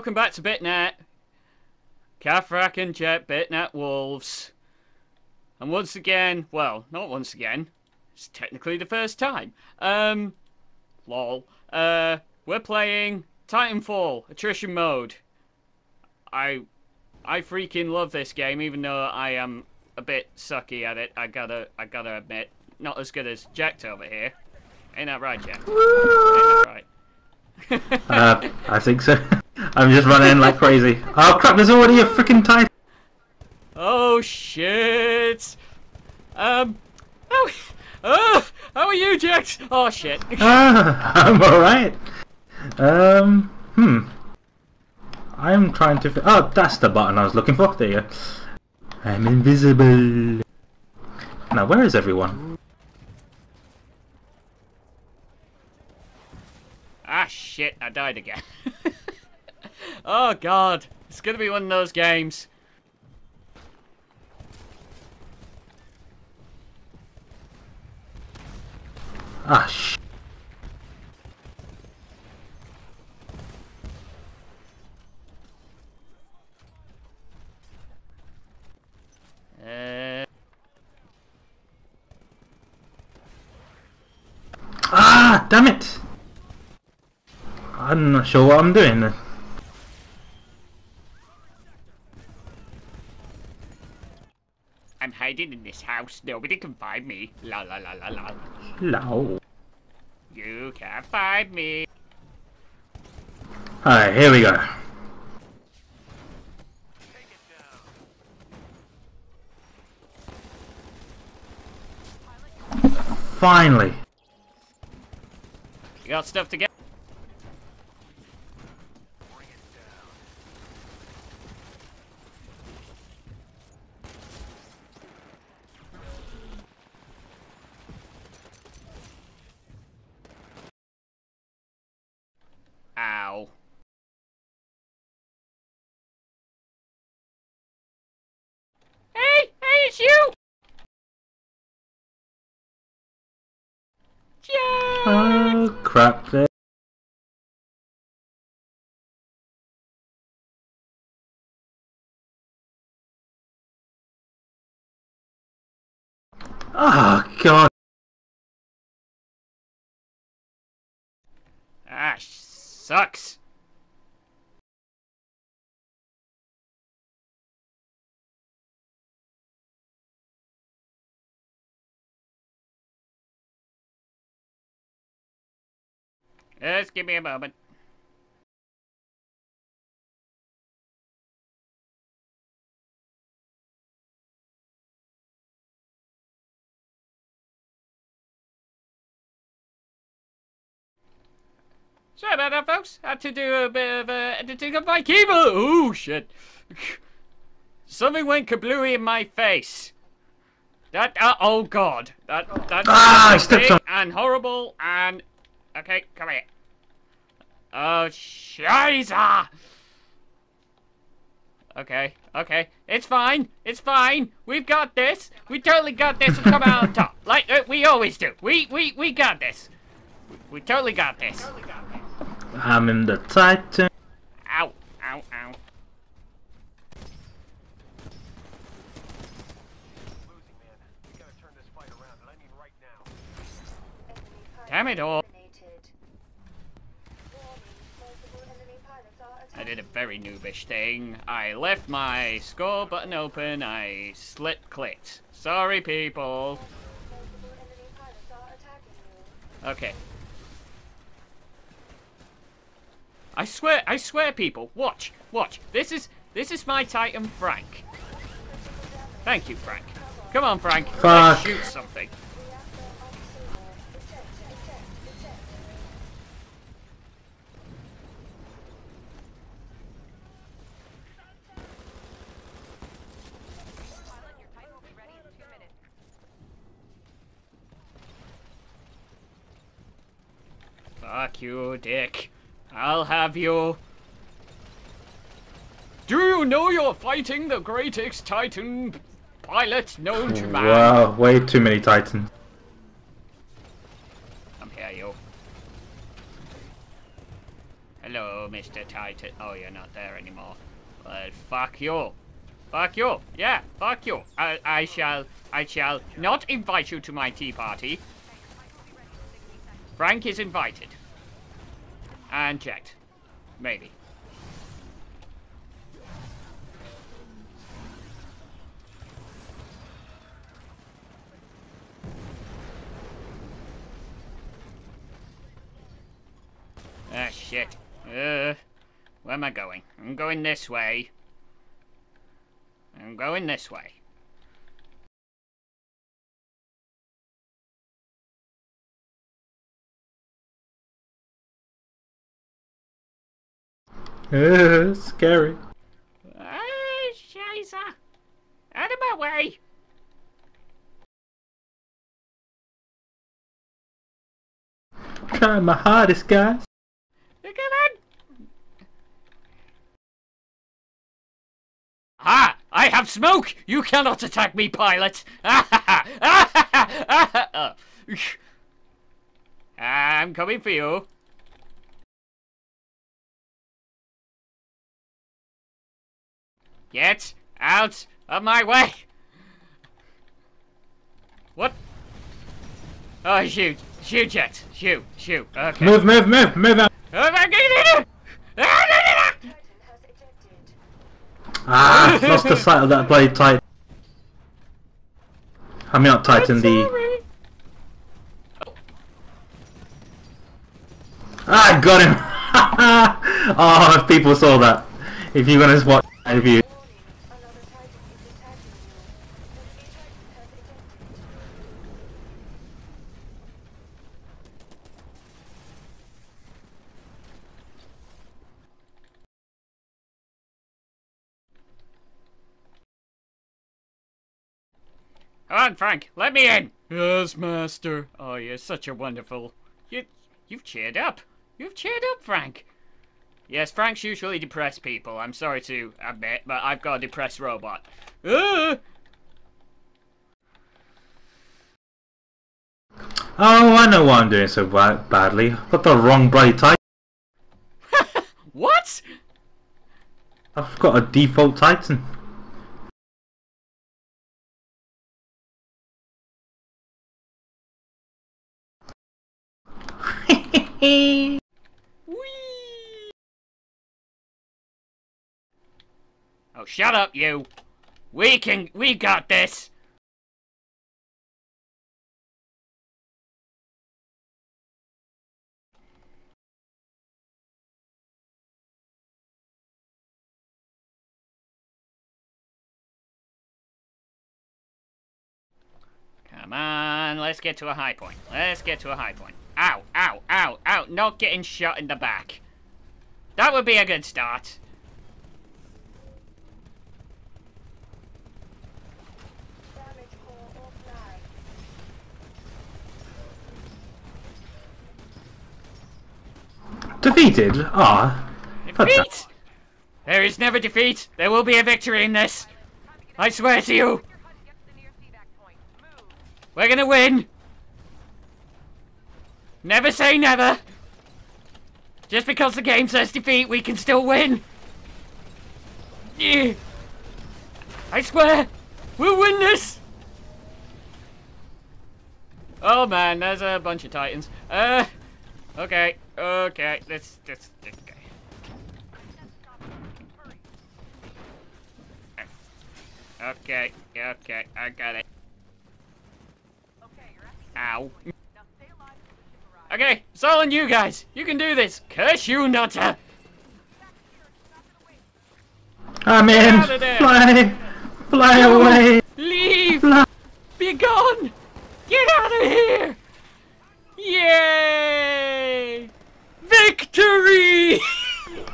welcome back to BitNet. Kafrak and Jeckt, BitNet Wolves. And once again, well, not once again, it's technically the first time. Um, lol. Uh, we're playing Titanfall, attrition mode. I, I freaking love this game, even though I am a bit sucky at it. I gotta, I gotta admit, not as good as Jack over here. Ain't that right, Jack? Ain't that right? Uh, I think so. I'm just running like crazy. Oh crap, there's already a freaking Titan. Oh shit! Um, how, oh, how are you, Jax? Oh shit! Ah, I'm alright. Um, hmm. I'm trying to. Oh, that's the button I was looking for. There you go. I'm invisible. Now, where is everyone? ah shit! I died again. oh god, it's gonna be one of those games. Ah, sh. Uh, Ah, damn it! I'm not sure what I'm doing. I'm hiding in this house. Nobody can find me. La la la la la. No. You can't find me. Alright, here we go. Finally. You got stuff to get. Ow. Hey, hey, it's you! Jack! Oh crap. there- Oh god. Ah, sucks. Just give me a moment. Sorry about that, folks. Had to do a bit of uh, editing of my keyboard. Ooh, shit. Something went kablooey in my face. That, uh, oh god. That, that's Ah, I stepped on- and horrible and... Okay, come here. Oh, Scheiße! Okay, okay. It's fine. It's fine. We've got this. We totally got this and come out on top. Like uh, we always do. We, we, we got this. We, we totally got this. I'm in the Titan. Ow, ow, ow. losing, man. We gotta turn this fight around, and I mean right now. Damn it all. Eliminated. Warning, multiple enemy pilots are I did a very noobish thing. I left my score button open. I slit clicked. Sorry, people. Multiple enemy pilots are attacking you. Okay. I swear, I swear, people. Watch, watch. This is this is my Titan, Frank. Thank you, Frank. Come on, Frank. Let's shoot something. You, Dick. I'll have you. Do you know you're fighting the greatest Titan pilot known to man? Wow, way too many Titans. Come here, you. Hello, Mr. Titan. Oh, you're not there anymore. Well, fuck you. Fuck you. Yeah, fuck you. I, I shall, I shall not invite you to my tea party. Frank is invited. And checked. Maybe. Ah, shit. Uh, where am I going? I'm going this way. I'm going this way. scary. Ah, Scheiße! Out of my way! Trying my hardest, guys. Look at that! Ah! I have smoke! You cannot attack me, pilot! Ah, ha, ha, ha, ha, ha. I'm coming for you. Get out of my way! What? Oh, shoot. Shoot, Jet. Shoot. Shoot. Okay. Move, move, move, move out. Oh, my God. Ah. Ah, lost the sight of that blade titan. I mean, not titan, the. Ah, I got him! oh, if people saw that. If you're gonna watch that. Warning, another Titan is attacking you. Enemy Titan has ejected. Come on, Frank. Let me in. Yes, master. Oh, you're such a wonderful. You, you've cheered up. You've cheered up, Frank. Yes, Frank's usually depressed people. I'm sorry to admit, but I've got a depressed robot. Ah! Oh, I know why I'm doing so ba- badly. Got the wrong blade titan. What? I've got a default titan. Whee! Oh, shut up, you. We can. We got this. Come on, let's get to a high point. Let's get to a high point. Ow, ow, ow, ow, not getting shot in the back. That would be a good start. Damage core offline. Defeated? Ah. Defeat! There is never defeat. There will be a victory in this. I swear to you. We're gonna win. Never say never. Just because the game says defeat, we can still win. Yeah. I swear, we'll win this. Oh man, there's a bunch of titans. Uh, okay, okay, let's just okay. Okay, okay, I got it. Ow. Okay, it's all on you guys. You can do this. Curse you, Nutter. I'm in! out of there. Fly! Fly away! Leave. Fly! Be gone. Get out of here. Yay! Victory!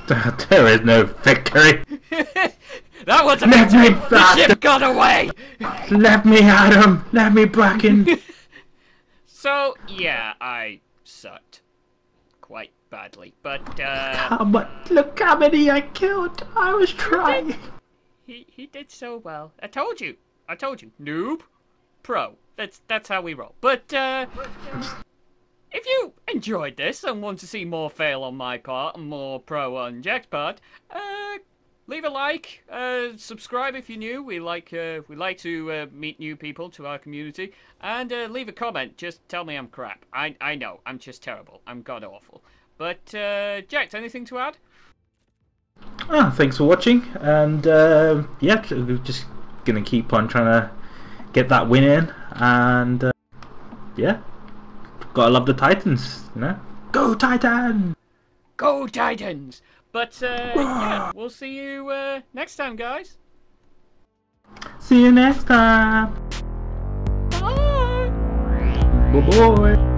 There is no victory! that was a Let victory. me The ship got away. Let me Adam! Let me Bracken! So yeah, I sucked quite badly, but uh, how much, look how many I killed! I was trying! he he did so well. I told you. I told you. Noob, pro. That's that's how we roll. But uh, if you enjoyed this and want to see more fail on my part and more pro on Jack's part, uh, leave a like, uh, subscribe if you're new. We like uh, we like to uh, meet new people to our community, and uh, leave a comment. Just tell me I'm crap. I I know I'm just terrible. I'm god awful. But uh, Jack, anything to add? Ah, thanks for watching, and uh, yeah, we're just gonna keep on trying to get that win in, and uh, yeah, gotta love the Titans, you know. Go Titan! Go Titans! But uh, yeah, we'll see you uh, next time, guys. See you next time. Bye. Bye.